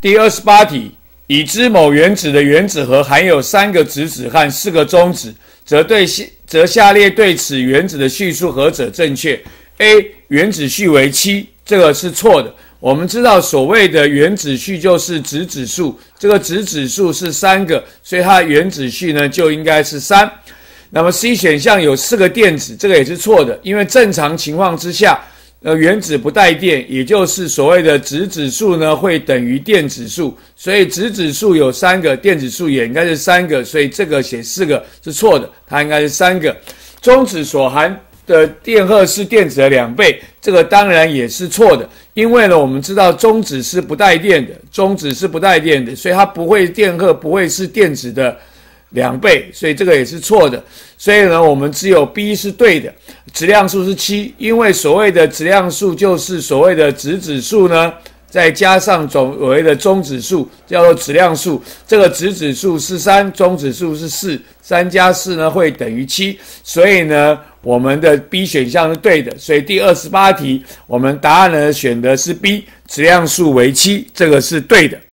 第二十八题，已知某原子的原子核含有三个质子和四个中子，则对下则下列对此原子的序数何者正确？A. 原子序为七，这个是错的。我们知道所谓的原子序就是质子数，这个质子数是三个，所以它的原子序呢就应该是三。那么 C 选项有四个电子，这个也是错的，因为正常情况之下。呃，原子不带电，也就是所谓的质子数呢，会等于电子数，所以质子数有三个，电子数也应该是三个，所以这个写四个是错的，它应该是三个。中子所含的电荷是电子的两倍，这个当然也是错的，因为呢，我们知道中子是不带电的，中子是不带电的，所以它不会电荷不会是电子的。两倍，所以这个也是错的。所以呢，我们只有 B 是对的，质量数是七。因为所谓的质量数就是所谓的质子数呢，再加上总谓的中子数，叫做质量数。这个质子数是三，中子数是四，三加四呢会等于七。所以呢，我们的 B 选项是对的。所以第二十八题，我们答案呢选的是 B，质量数为七，这个是对的。